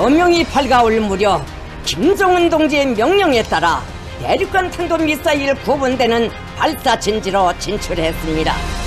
조명이 밝아올 무렵 김정은 동지의 명령에 따라 대륙간 탄도 미사일 구분대는 발사 진지로 진출했습니다.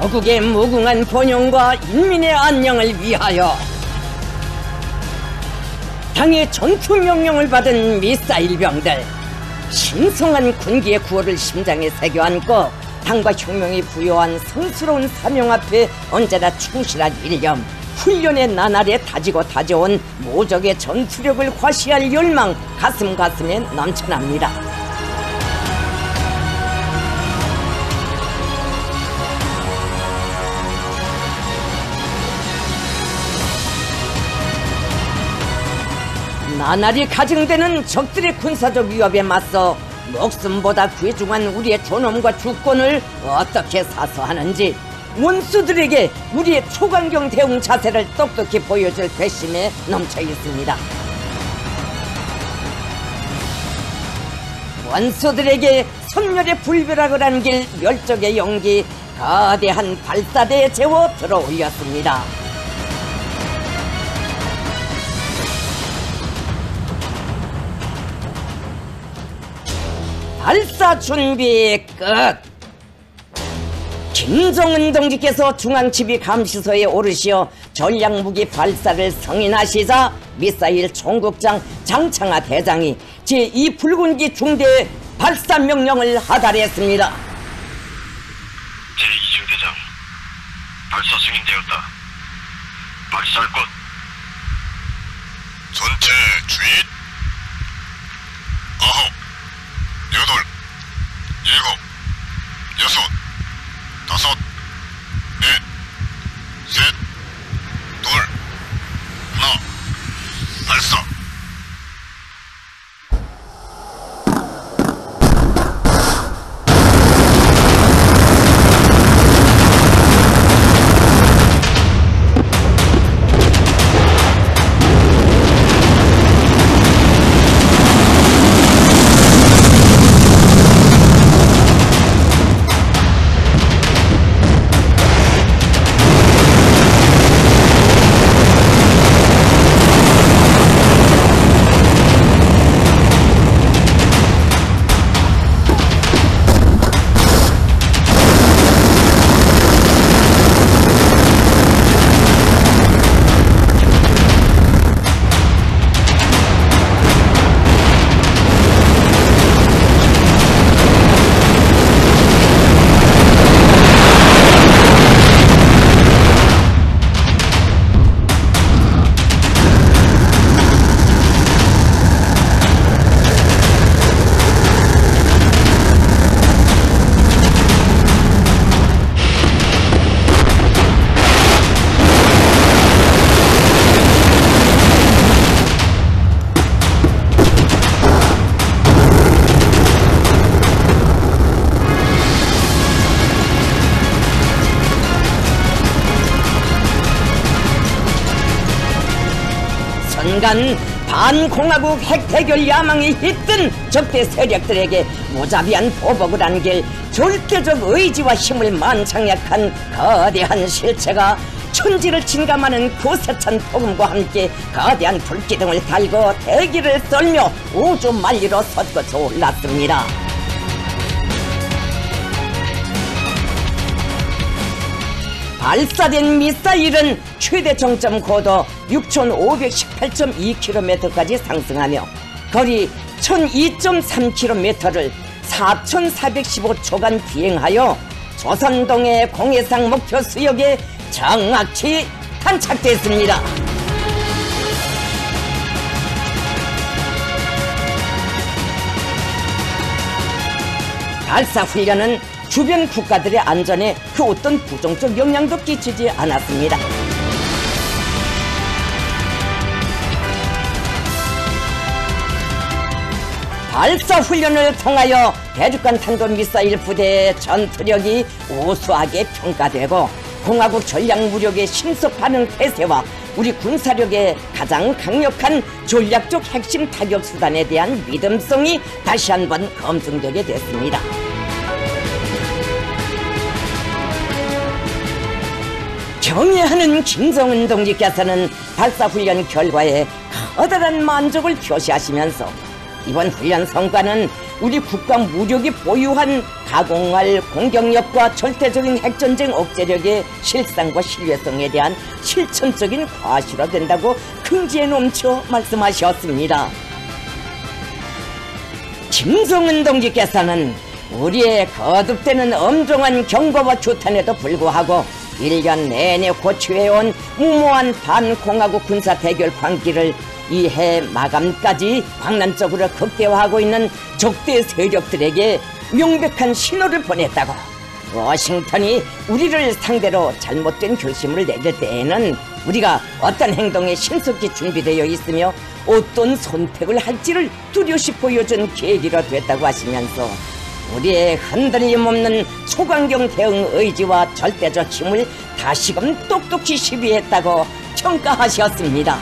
조국의 무궁한 번영과 인민의 안녕을 위하여 당의 전투 명령을 받은 미사일 병들 신성한 군기의 구호를 심장에 새겨 안고 당과 혁명이 부여한 성스러운 사명 앞에 언제나 충실한 일념 훈련의 나날에 다지고 다져온 모적의 전투력을 과시할 열망 가슴 가슴에 넘쳐납니다. 나날이 가증되는 적들의 군사적 위협에 맞서 목숨보다 귀중한 우리의 존엄과 주권을 어떻게 사수하는지 원수들에게 우리의 초강경 대응 자세를 똑똑히 보여줄 배심에 넘쳐 있습니다. 원수들에게 선멸의 불벼락을 안길 멸적의 용기 거대한 발사대에 재워 들어올렸습니다. 발사 준비 끝. 김정은 동지께서 중앙지휘 감시소에 오르시어 전략무기 발사를 승인하시자 미사일 총국장 장창하 대장이 제2 붉은기 중대 발사 명령을 하달했습니다. 제2 중대장 발사 승인되었다 발사할 것 전체 주의 아홉 여덟 일곱 여섯 순간 반공화국 핵대결 야망이 깃든 적대 세력들에게 무자비한 보복을 안길 절대적 의지와 힘을 만창약한 거대한 실체가 천지를 진감하는 고세찬 폭음과 함께 거대한 불기둥을 달고 대기를 썰며 우주 만리로 솟구쳐 올랐습니다. 발사된 미사일은 최대 정점 고도 6,518.2km까지 상승하며 거리 1,002.3km를 4,415초간 비행하여 조선동해 공해상 목표 수역에 정확히 탄착됐습니다. 발사 훈련은 주변 국가들의 안전에 그 어떤 부정적 영향도 끼치지 않았습니다. 발사 훈련을 통하여 대륙간 탄도 미사일 부대의 전투력이 우수하게 평가되고 공화국 전략 무력의 신속 반응 태세와 우리 군사력의 가장 강력한 전략적 핵심 타격 수단에 대한 믿음성이 다시 한번 검증되게 됐습니다. 경애하는 김정은 동지께서는 발사훈련 결과에 커다란 만족을 표시하시면서 이번 훈련 성과는 우리 국가 무력이 보유한 가공할 공격력과 절대적인 핵전쟁 억제력의 실상과 신뢰성에 대한 실천적인 과시로 된다고 긍지에 넘쳐 말씀하셨습니다. 김성은 동지께서는 우리의 거듭되는 엄중한 경고와 규탄에도 불구하고 1년 내내 고취해온 무모한 반공화국 군사 대결 광기를 이 해 마감까지 광란적으로 극대화하고 있는 적대 세력들에게 명백한 신호를 보냈다고. 워싱턴이 우리를 상대로 잘못된 결심을 내릴 때에는 우리가 어떤 행동에 신속히 준비되어 있으며 어떤 선택을 할지를 뚜렷이 보여준 계기가 됐다고 하시면서 우리의 흔들림 없는 소강경 대응 의지와 절대적 힘을 다시금 똑똑히 시비했다고 평가하셨습니다.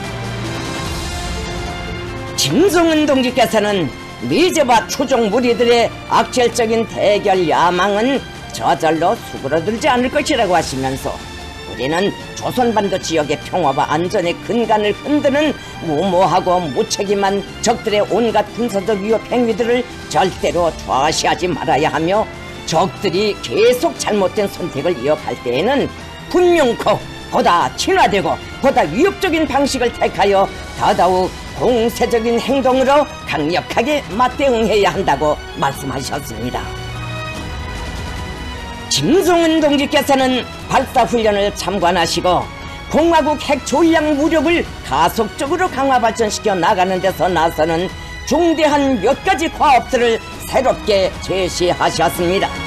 김성은 동지께서는 미제와 추종 무리들의 악질적인 대결 야망은 저절로 수그러들지 않을 것이라고 하시면서 우리는 조선반도 지역의 평화와 안전의 근간을 흔드는 무모하고 무책임한 적들의 온갖 군사적 위협 행위들을 절대로 좌시하지 말아야 하며 적들이 계속 잘못된 선택을 이어갈 때에는 분명코 보다 친화되고 보다 위협적인 방식을 택하여 더더욱 공세적인 행동으로 강력하게 맞대응해야 한다고 말씀하셨습니다. 김성은 동지께서는 발사훈련을 참관하시고 공화국 핵 조약 무력을 가속적으로 강화 발전시켜 나가는 데서 나서는 중대한 몇 가지 과업들을 새롭게 제시하셨습니다.